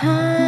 Hi.